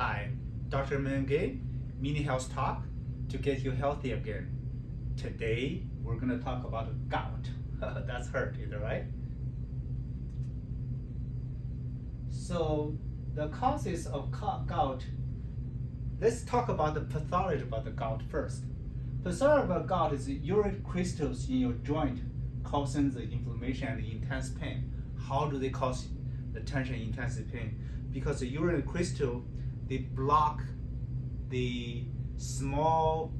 Hi, Dr. Menge, Mini Health Talk to get you healthy again. Today, we're going to talk about gout. That's hurt, that right? So, the causes of gout, let's talk about the pathology about the gout first. Pathology about gout is uric crystals in your joint causing the inflammation and intense pain. How do they cause the tension intense pain? Because the uric crystal, they block the small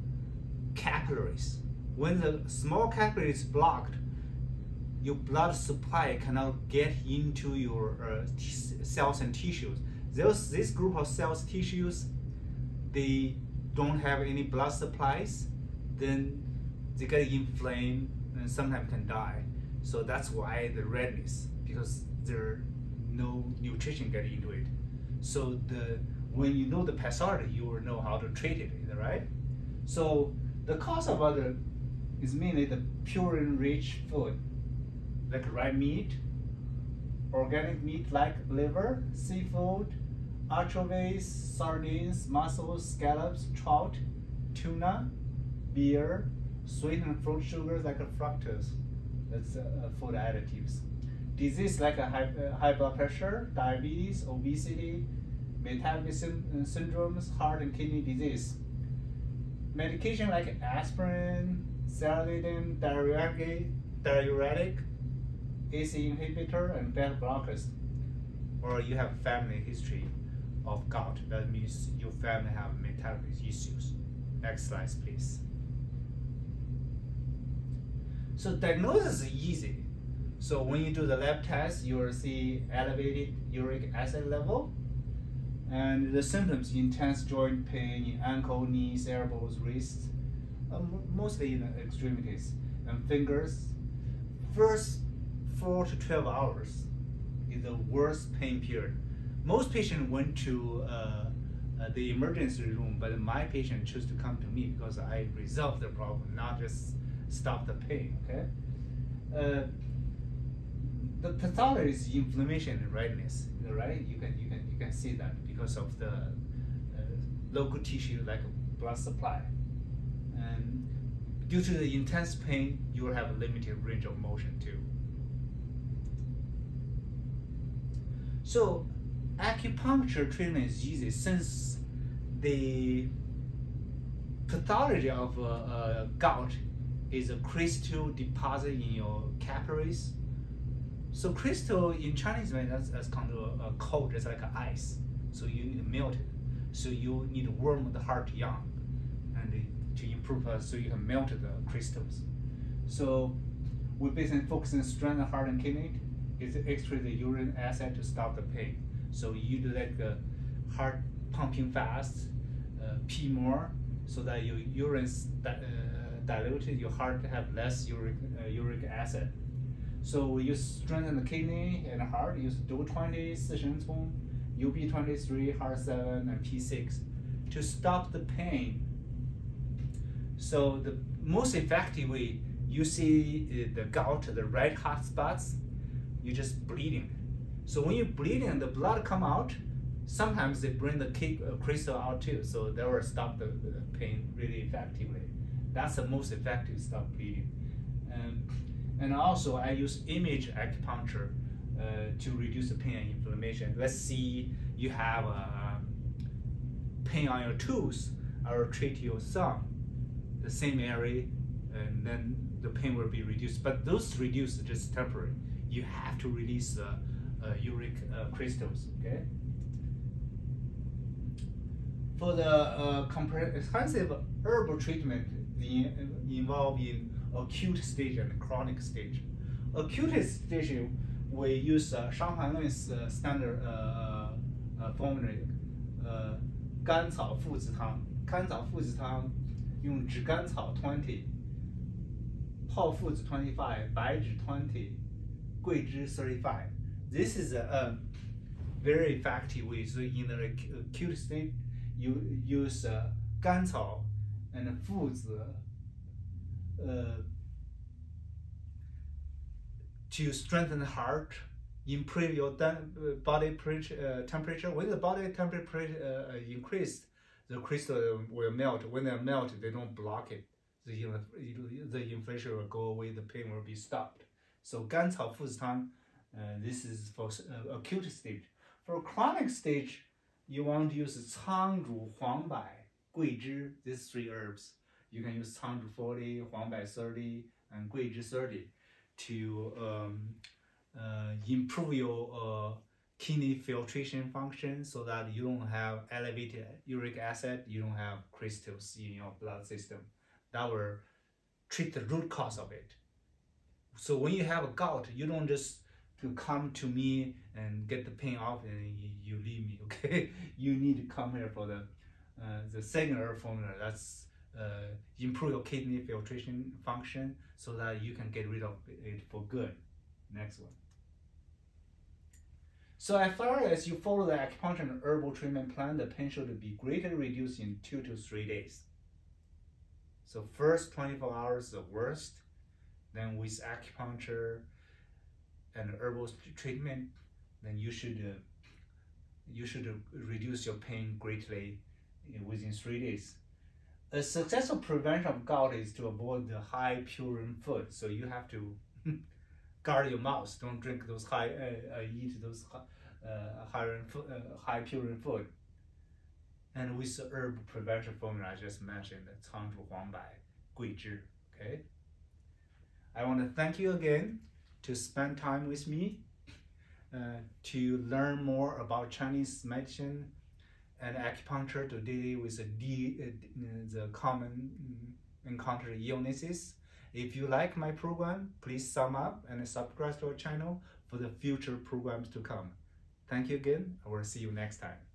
capillaries. When the small capillary is blocked, your blood supply cannot get into your uh, cells and tissues. Those, this group of cells, tissues, they don't have any blood supplies, then they get inflamed and sometimes can die. So that's why the redness, because there no nutrition get into it. So the when you know the pathology, you will know how to treat it, right? So the cause of other is mainly the purine-rich food, like red meat, organic meat like liver, seafood, anchovies, sardines, mussels, scallops, trout, tuna, beer, sweet and fruit sugars like fructose. That's uh, food additives. Disease like a high, uh, high blood pressure, diabetes, obesity, metabolic uh, syndromes, heart and kidney disease. Medication like aspirin, diuretic, diuretic, ACE inhibitor, and beta blockers. Or you have family history of gout. That means your family have metabolic issues. Next slide, please. So diagnosis is easy. So when you do the lab test, you will see elevated uric acid level. And the symptoms, intense joint pain in ankle, knees, elbows, wrists, uh, mostly in the extremities and fingers. First 4 to 12 hours is the worst pain period. Most patients went to uh, uh, the emergency room, but my patient chose to come to me because I resolved the problem, not just stop the pain, okay? The pathology is inflammation and redness, right? You can, you can, you can see that because of the uh, local tissue like blood supply. And due to the intense pain, you will have a limited range of motion too. So acupuncture treatment is easy since the pathology of uh, uh, gout is a crystal deposit in your capillaries. So crystal in Chinese, that's, that's kind of a cold, it's like ice. So you need to melt it. So you need to warm the heart yang and to improve, uh, so you can melt the crystals. So we basically focus on strength heart and kidney. It's extract the uric acid to stop the pain. So you do like the heart pumping fast, uh, pee more, so that your urine uh, diluted, your heart have less uric, uh, uric acid. So we use strengthen the kidney and heart, use DU 20, 四神聪, UB23, heart 7, and P6 to stop the pain. So the most effective way, you see uh, the gout, the red hot spots, you're just bleeding. So when you bleeding, the blood come out, sometimes they bring the uh, crystal out too, so that will stop the, the pain really effectively. That's the most effective stop bleeding. Um, and also I use image acupuncture uh, to reduce the pain and inflammation. Let's see you have a pain on your toes, I will treat your thumb, the same area, and then the pain will be reduced. But those reduce just temporary. You have to release the uh, uric uh, crystals, okay? For the uh, comprehensive herbal treatment, in, involved in acute stage and chronic stage. Acute stage, we use uh, Shang Han Lun's uh, standard uh, uh, formula, uh, 甘草附子汤。甘草附子汤用炙甘草 twenty，泡附子 twenty five，白术 twenty，桂枝 thirty five. This is a, a very effective way. So in the acute stage, you use uh, 甘草 and 附子。um, to strengthen heart, improve your uh, body uh, temperature. When the body temperature uh, increased, the crystal will melt. When they melt, they don't block it. The, the inflammation will go away, the pain will be stopped. So Gan Cao Fu Tang, this is for uh, acute stage. For chronic stage, you want to use Cang Zhu Huang Bai, Gui Zhi, these three herbs. You can use 140, Huangbai 30, and Guizhi 30 to um, uh, improve your uh, kidney filtration function so that you don't have elevated uric acid, you don't have crystals in your blood system. That will treat the root cause of it. So when you have a gout, you don't just to come to me and get the pain off and you, leave me, okay? You need to come here for the uh, the Sanger formula. That's uh, improve your kidney filtration function so that you can get rid of it for good. Next one. So as far as you follow the acupuncture and herbal treatment plan, the pain should be greatly reduced in two to three days. So first 24 hours the worst, then with acupuncture and herbal treatment, then you should uh, you should reduce your pain greatly within three days a successful prevention of gout is to avoid the high purine food. So you have to guard your mouth. Don't drink those high, uh, uh, eat those uh, high, uh, high purine food. And with the herb prevention formula I just mentioned, Cangzhu Huangbai, Guizhi, okay? I want to thank you again to spend time with me, uh, to learn more about Chinese medicine, and acupuncture to deal with the, uh, the common encountered illnesses. If you like my program, please sum up and subscribe to our channel for the future programs to come. Thank you again. I will see you next time.